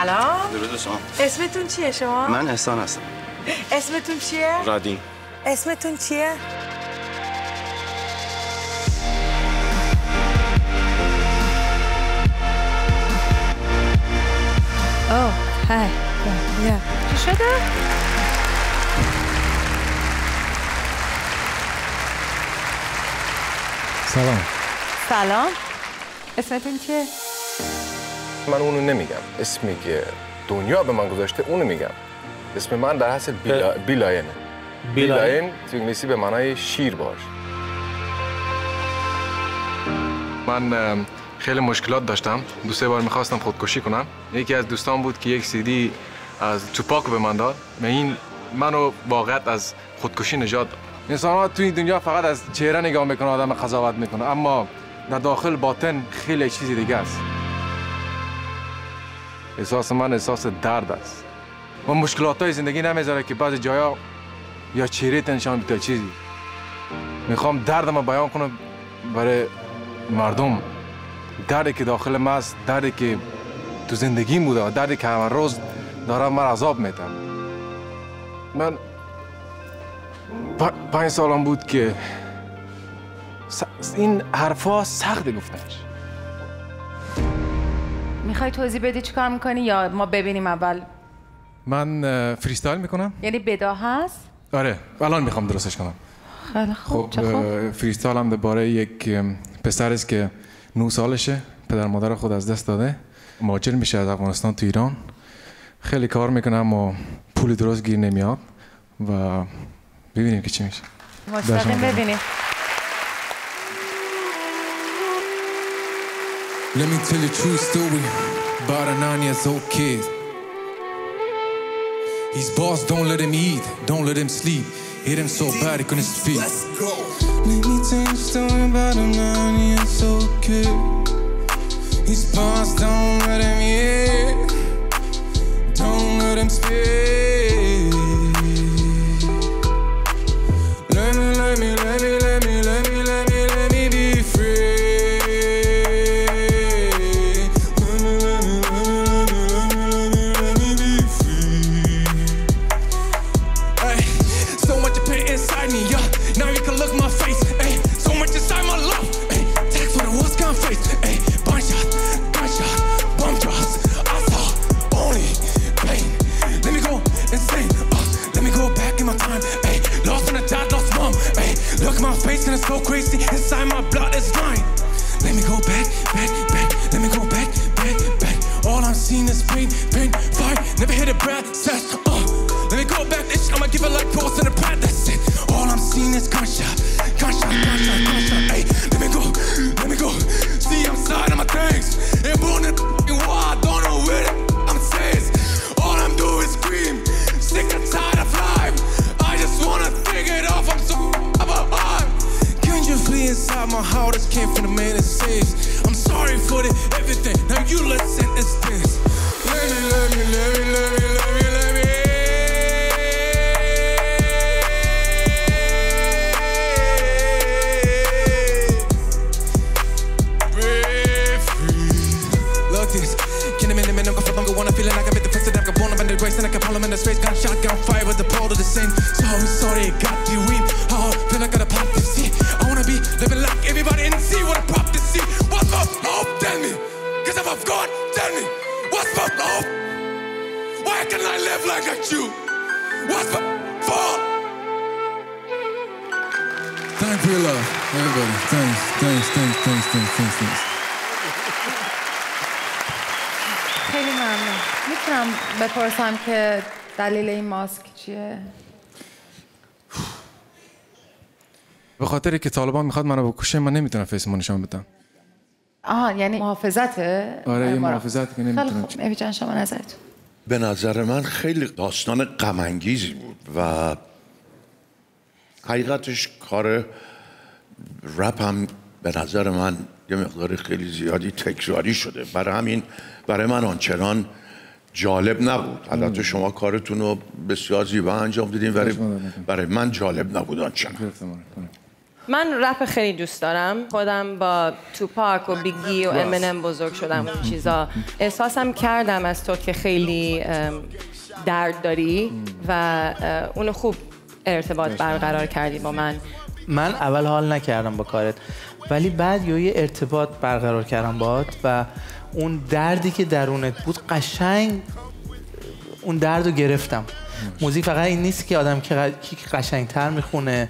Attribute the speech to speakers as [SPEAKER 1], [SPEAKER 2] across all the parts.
[SPEAKER 1] سلام
[SPEAKER 2] درود شما
[SPEAKER 1] اسمتون چیه شما؟
[SPEAKER 2] من احسان هستم
[SPEAKER 1] اسمتون چیه؟
[SPEAKER 2] رادین
[SPEAKER 1] اسمتون چیه؟ اوه های یا چی شده؟
[SPEAKER 3] سلام
[SPEAKER 1] سلام اسمتون چیه؟
[SPEAKER 3] من اونو نمیگم. اسمی که دنیا به من گذاشته اونو میگم. اسم من در اصل بیلا... بیلاینه. بیلاین. تو انگلیسی به معنای شیر باش. من خیلی مشکلات داشتم. دو سه بار می‌خواستم خودکشی کنم. یکی از دوستان بود که یک سیدی از توپاک به من داد. و این منو واقعا از خودکشی نجات داد. انسان ها توی دنیا فقط از چهره نگاه می‌کنه آدم قضاوت می‌کنه. اما در داخل باطن خیلی چیزی دیگه است. احساس من احساس درد است. و مشکلات های زندگی نمی‌ذاره که بعضی جایا یا چهره تنشان بیتا چیزی. می‌خوام دردم بیان کنم برای مردم. دردی که داخل من است دردی که تو زندگیم بوده و دردی که همه روز دارم من عذاب میتم من پنج سالم بود که این حرفا سخت گفتنش.
[SPEAKER 1] می‌خوای توضیح بدی چی کار می‌کنی یا ما ببینیم اول؟
[SPEAKER 3] من freestyle می‌کنم.
[SPEAKER 1] یعنی بداهه‌ست؟
[SPEAKER 3] آره الان می‌خوام درستش کنم.
[SPEAKER 1] خیلی خوب
[SPEAKER 3] خب
[SPEAKER 1] خوب.
[SPEAKER 3] freestyle هم درباره یک پسر است که نو سالشه. پدر مادر خود از دست داده. مهاجر میشه از افغانستان تو ایران. خیلی کار می‌کنه اما پولی درست گیر نمیاد و ببینیم که چی میشه.
[SPEAKER 1] مستقیم. ببینیم.
[SPEAKER 4] Let me tell you a true story about a nine years old kid. His boss don't let him eat, don't let him sleep. Hit him so bad he couldn't speak. Let me tell you a story about a nine years old kid. His boss don't let him eat, don't let him speak. Pain, pain, fire. Never hit a breath, says, uh. Let me go back, bitch. I'ma give it like pulse in the pad, that's it. All I'm seeing is gunshot, gunshot, gunshot, gunshot. Hey, let me go, let me go. See, I'm side of my things. And born in the war, I don't know where the I'm says. All I'm doing is scream. Sick and tired of life. I just wanna take it off. I'm so alive. Can you flee inside my heart? This came from the man that saves. I'm sorry for the everything. Now you listen this this. Grace and I can pull him in the space. Got shotgun fire with the pole to the same. So sorry it got you weep. Live like that you? What's fault? Thank you, love. Everybody, thanks, thanks, thanks, thanks, thanks, thanks, thanks.
[SPEAKER 1] خیلی ممنون می‌تونم بپرسم که دلیل این ماسک چیه؟
[SPEAKER 3] به خاطر که طالبان می‌خواد منو بکشه من نمی‌تونم فیسمو نشان بدم
[SPEAKER 1] آها یعنی محافظته؟
[SPEAKER 3] آره محافظت که
[SPEAKER 1] خیلی
[SPEAKER 3] نمی‌تونم
[SPEAKER 1] خوب نوی جان شما نظرتون
[SPEAKER 5] به نظر من خیلی داستان غمانگیزی بود و حقیقتش کار رپ هم به نظر من یه مقدار خیلی زیادی تکراری شده. برای همین برای من آنچنان جالب نبود. البته شما کارتون رو بسیار زیبا انجام دیدین ولی برای من جالب نبود آنچنان.
[SPEAKER 2] من رپ خیلی دوست دارم. خودم با توپاک و بیگی و امنم بزرگ شدم اون چیزا. احساسم کردم از تو که خیلی درد داری و اونو خوب ارتباط برقرار کردی با من.
[SPEAKER 6] من اول حال نکردم با کارت ولی بعد یه ارتباط برقرار کردم باهات و اون دردی که درونت بود قشنگ اون درد رو گرفتم. موزیک فقط این نیست که آدم که قشنگتر می‌خونه.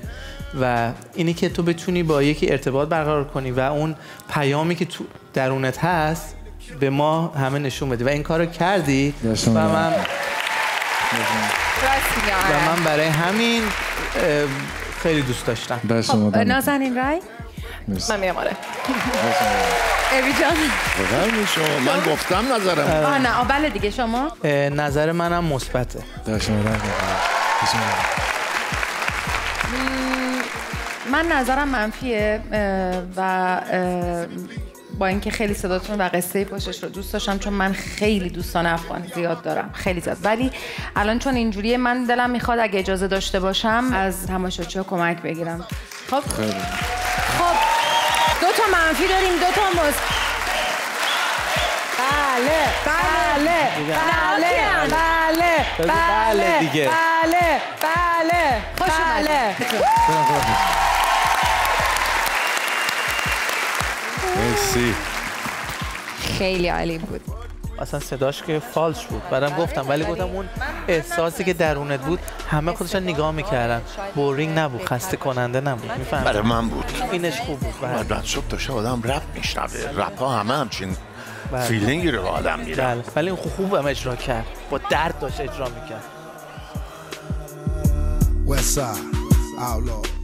[SPEAKER 6] و اینی که تو بتونی با یکی ارتباط برقرار کنی و اون پیامی که تو درونت هست به ما همه نشون بدی و این کارو کردی و من و. من برای همین خیلی دوست داشتم.
[SPEAKER 1] خب. نازنین رای؟
[SPEAKER 2] من میگم آره.
[SPEAKER 1] اوی جان.
[SPEAKER 5] من گفتم نظرم.
[SPEAKER 1] آه نه بله دیگه. شما؟
[SPEAKER 6] نظر منم مثبته.
[SPEAKER 3] شما
[SPEAKER 1] من نظرم منفیه و با اینکه خیلی صداتون و قصه پشتش رو دوست داشتم چون من خیلی دوستان افغان زیاد دارم. خیلی زیاد. ولی الان چون اینجوریه من دلم می‌خواد اگه اجازه داشته باشم از تماشاچی کمک بگیرم. خب؟ خب دو تا منفی داریم دو تا مز بله بله بله بله.
[SPEAKER 6] بگو بله دیگه.
[SPEAKER 1] بله بله خوش بله.
[SPEAKER 3] مرسی.
[SPEAKER 1] خیلی عالی بود.
[SPEAKER 6] اصلا صداش که فالش بود. بعدم گفتم ولی گفتم اون احساسی که درونت بود همه خودشان نگاه می‌کردن. boring نبود خسته کننده نبود.
[SPEAKER 5] برای
[SPEAKER 6] میفهم
[SPEAKER 5] من بود.
[SPEAKER 6] اینش خوب بود. بله.
[SPEAKER 5] بعد صبح تا شب آدم رپ میشنوه. رپ ها همه همچین
[SPEAKER 6] بله.
[SPEAKER 5] feeling ی رو به آدم میده.
[SPEAKER 6] بله. ولی اون خوب خوب هم اجرا کرد. با درد داشت اجرا می‌کرد.
[SPEAKER 7] West Side, Outlaw.